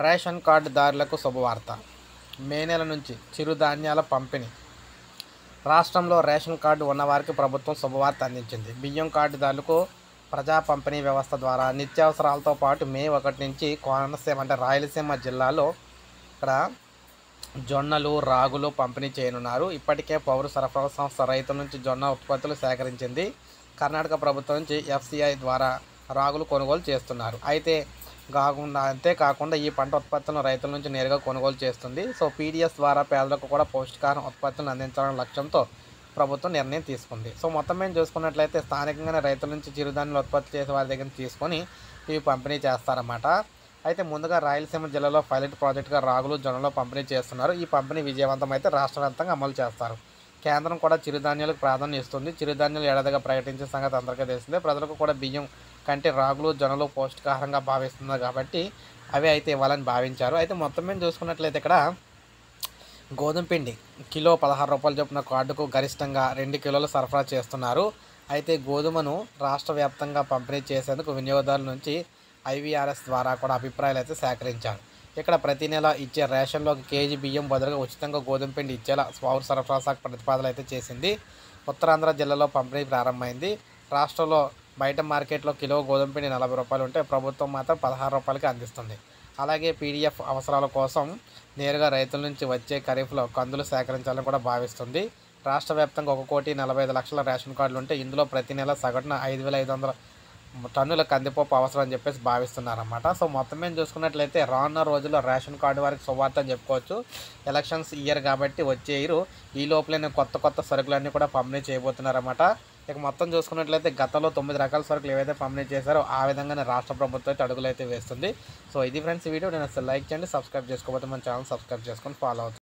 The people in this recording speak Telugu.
రేషన్ కార్డుదారులకు శుభవార్త. మే నెల నుంచి చిరుధాన్యాల పంపిణీ. రాష్ట్రంలో రేషన్ కార్డు ఉన్నవారికి ప్రభుత్వం శుభవార్త అందించింది. బియ్యం కార్డుదారులకు ప్రజా పంపిణీ వ్యవస్థ ద్వారా నిత్యావసరాలతో పాటు మే ఒకటి నుంచి కోనసీమ అంటే రాయలసీమ జిల్లాలో ఇక్కడ జొన్నలు రాగులు పంపిణీ చేయనున్నారు. ఇప్పటికే పౌర సరఫరా సంస్థ రైతుల నుంచి జొన్న ఉత్పత్తులు సేకరించింది. కర్ణాటక ప్రభుత్వం నుంచి ఎఫ్సిఐ ద్వారా రాగులు కొనుగోలు చేస్తున్నారు. అయితే కాకుండా అంతేకాకుండా ఈ పంట ఉత్పత్తులను రైతుల నుంచి నేరుగా కొనుగోలు చేస్తుంది. సో పీడిఎస్ ద్వారా పేదలకు కూడా పౌష్టికాహారం ఉత్పత్తులను అందించాలనే లక్ష్యంతో ప్రభుత్వం నిర్ణయం తీసుకుంది. సో మొత్తం మేము చూసుకున్నట్లయితే స్థానికంగానే రైతుల నుంచి చిరుధాన్యాలు ఉత్పత్తి చేసే వారి దగ్గర తీసుకొని ఇవి పంపిణీ చేస్తారన్నమాట. అయితే ముందుగా రాయలసీమ జిల్లాలో పైలట్ ప్రాజెక్టుగా రాగులు జొన్నలు పంపిణీ చేస్తున్నారు. ఈ పంపిణీ విజయవంతం అయితే రాష్ట్రవ్యాప్తంగా అమలు చేస్తారు. కేంద్రం కూడా చిరుధాన్యాలకు ప్రాధాన్యం ఇస్తుంది. చిరుధాన్యాలు ఏడాదిగా ప్రకటించే సంగతి అందరికీ తెలిసిందే. ప్రజలకు కూడా బియ్యం కంటే రాగులు జొన్నలు పౌష్టికాహారంగా భావిస్తున్నారు కాబట్టి అవి అయితే ఇవ్వాలని భావించారు. అయితే మొత్తం మీద చూసుకున్నట్లయితే ఇక్కడ గోధుమ పిండి కిలో పదహారు రూపాయలు చొప్పున కార్డుకు గరిష్టంగా రెండు కిలోలు సరఫరా చేస్తున్నారు. అయితే గోధుమను రాష్ట్ర వ్యాప్తంగా పంపిణీ చేసేందుకు వినియోగదారుల నుంచి ఐవీఆర్ఎస్ ద్వారా కూడా అభిప్రాయాలు అయితే సేకరించారు. ఇక్కడ ప్రతి నెల ఇచ్చే రేషన్లోకి కేజీ బియ్యం బదులుగా ఉచితంగా గోధుమ పిండి ఇచ్చేలా పౌర సరఫరా శాఖ ప్రతిపాదన అయితే చేసింది. ఉత్తరాంధ్ర జిల్లాలో పంపిణీ ప్రారంభమైంది. రాష్ట్రంలో బయట మార్కెట్లో కిలో గోధుమ పిండి నలభై రూపాయలు ఉంటే ప్రభుత్వం మాత్రం పదహారు రూపాయలకి అందిస్తుంది. అలాగే పీడిఎఫ్ అవసరాల కోసం నేరుగా రైతుల నుంచి వచ్చే ఖరీఫ్లో కందులు సేకరించాలని కూడా భావిస్తుంది. రాష్ట్ర వ్యాప్తంగా ఒక కోటి నలభై ఐదు లక్షల రేషన్ కార్డులు ఉంటే ఇందులో ప్రతి నెల సగటున ఐదు వేల ఐదు వందల టన్నుల కందిపప్పు అవసరం అని చెప్పేసి భావిస్తున్నారన్నమాట. సో మొత్తం మేము చూసుకున్నట్లయితే రానున్న రోజుల్లో రేషన్ కార్డు వారికి శుభార్త అని చెప్పుకోవచ్చు. ఎలక్షన్స్ ఇయర్ కాబట్టి వచ్చే ఇయరు. ఈ లోపలనే కొత్త కొత్త సరుకులన్నీ కూడా పంపిణీ చేయబోతున్నారన్నమాట. ఇక మొత్తం చూసుకున్నట్లయితే గతంలో తొమ్మిది రకాల సరుకులు ఏవైతే పంపిణీ చేశారో ఆ విధంగానే రాష్ట్ర ప్రభుత్వం అయితే అడుగులు అయితే వేస్తుంది. సో ఇది ఫ్రెండ్స్ వీడియో. నేను అసలు లైక్ చేయండి సబ్స్క్రైబ్ చేసుకోకపోతే మన ఛానల్ సబ్స్క్రైబ్ చేసుకొని ఫాలో అవుతుంది